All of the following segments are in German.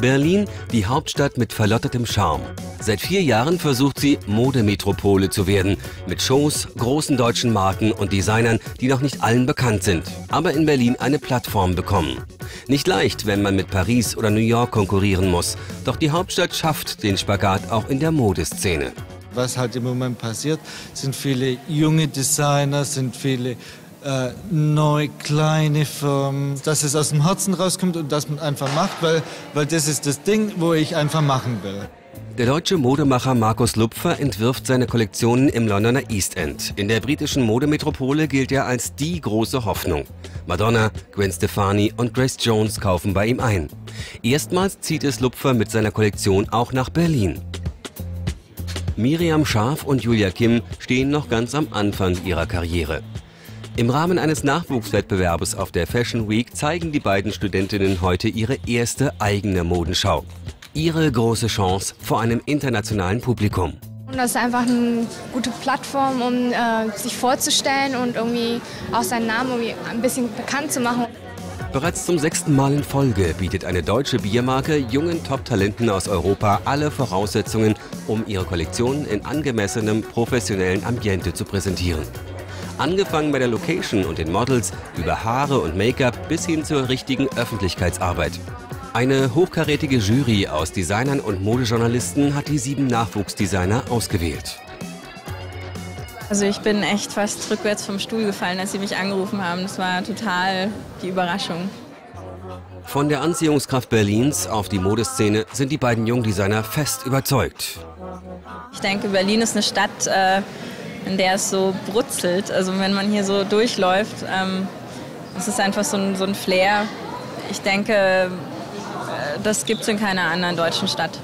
Berlin, die Hauptstadt mit verlottertem Charme. Seit vier Jahren versucht sie, Modemetropole zu werden. Mit Shows, großen deutschen Marken und Designern, die noch nicht allen bekannt sind, aber in Berlin eine Plattform bekommen. Nicht leicht, wenn man mit Paris oder New York konkurrieren muss. Doch die Hauptstadt schafft den Spagat auch in der Modeszene. Was halt im Moment passiert, sind viele junge Designer, sind viele äh, neu, kleine Firmen, dass es aus dem Herzen rauskommt und dass man einfach macht, weil, weil das ist das Ding, wo ich einfach machen will. Der deutsche Modemacher Markus Lupfer entwirft seine Kollektionen im Londoner East End. In der britischen Modemetropole gilt er als die große Hoffnung. Madonna, Gwen Stefani und Grace Jones kaufen bei ihm ein. Erstmals zieht es Lupfer mit seiner Kollektion auch nach Berlin. Miriam Scharf und Julia Kim stehen noch ganz am Anfang ihrer Karriere. Im Rahmen eines Nachwuchswettbewerbes auf der Fashion Week zeigen die beiden Studentinnen heute ihre erste eigene Modenschau. Ihre große Chance vor einem internationalen Publikum. Das ist einfach eine gute Plattform, um äh, sich vorzustellen und irgendwie auch seinen Namen irgendwie ein bisschen bekannt zu machen. Bereits zum sechsten Mal in Folge bietet eine deutsche Biermarke jungen Top-Talenten aus Europa alle Voraussetzungen, um ihre Kollektion in angemessenem professionellen Ambiente zu präsentieren. Angefangen bei der Location und den Models, über Haare und Make-up bis hin zur richtigen Öffentlichkeitsarbeit. Eine hochkarätige Jury aus Designern und Modejournalisten hat die sieben Nachwuchsdesigner ausgewählt. Also ich bin echt fast rückwärts vom Stuhl gefallen, als sie mich angerufen haben. Das war total die Überraschung. Von der Anziehungskraft Berlins auf die Modeszene sind die beiden Jungdesigner fest überzeugt. Ich denke, Berlin ist eine Stadt, äh, in der es so brutzelt. Also wenn man hier so durchläuft, ähm, es ist einfach so ein, so ein Flair. Ich denke, äh, das gibt es in keiner anderen deutschen Stadt.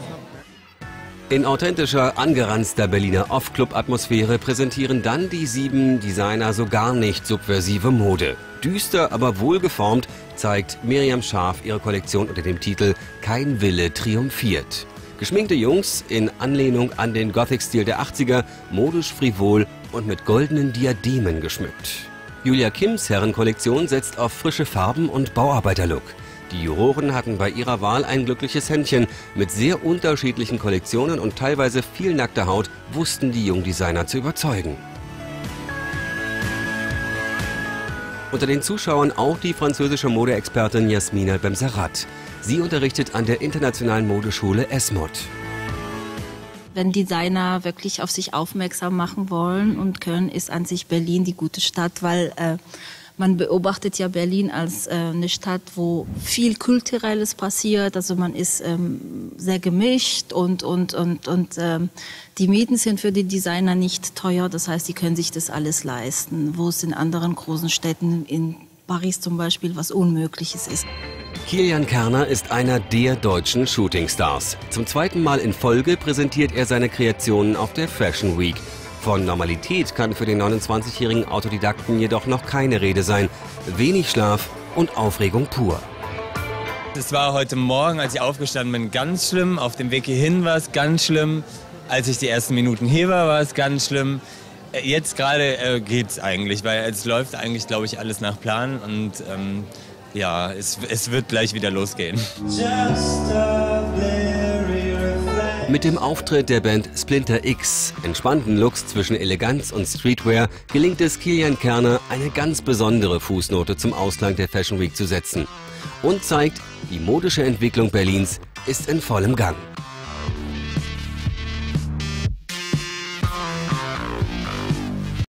In authentischer, angeranzter Berliner Off-Club-Atmosphäre präsentieren dann die sieben Designer so gar nicht subversive Mode. Düster, aber wohlgeformt zeigt Miriam Scharf ihre Kollektion unter dem Titel Kein Wille triumphiert. Geschminkte Jungs in Anlehnung an den Gothic-Stil der 80er, modisch frivol und mit goldenen Diademen geschmückt. Julia Kims Herrenkollektion setzt auf frische Farben und Bauarbeiterlook. Die Juroren hatten bei ihrer Wahl ein glückliches Händchen. Mit sehr unterschiedlichen Kollektionen und teilweise viel nackter Haut wussten die Jungdesigner zu überzeugen. Unter den Zuschauern auch die französische Modeexpertin Jasmina Bemsarat. Sie unterrichtet an der internationalen Modeschule Esmod. Wenn Designer wirklich auf sich aufmerksam machen wollen und können, ist an sich Berlin die gute Stadt, weil äh, man beobachtet ja Berlin als äh, eine Stadt, wo viel Kulturelles passiert. Also man ist ähm, sehr gemischt und, und, und, und ähm, die Mieten sind für die Designer nicht teuer. Das heißt, die können sich das alles leisten, wo es in anderen großen Städten, in Paris zum Beispiel, was Unmögliches ist. Kilian Kerner ist einer der deutschen Shootingstars. Zum zweiten Mal in Folge präsentiert er seine Kreationen auf der Fashion Week. Von Normalität kann für den 29-jährigen Autodidakten jedoch noch keine Rede sein. Wenig Schlaf und Aufregung pur. Es war heute Morgen, als ich aufgestanden bin, ganz schlimm. Auf dem Weg hierhin war es ganz schlimm. Als ich die ersten Minuten hier war, war es ganz schlimm. Äh, jetzt gerade äh, es eigentlich, weil es läuft eigentlich, glaube ich, alles nach Plan und ähm, ja, es, es wird gleich wieder losgehen. Mit dem Auftritt der Band Splinter X, entspannten Looks zwischen Eleganz und Streetwear, gelingt es Kilian Kerner, eine ganz besondere Fußnote zum Ausklang der Fashion Week zu setzen. Und zeigt, die modische Entwicklung Berlins ist in vollem Gang.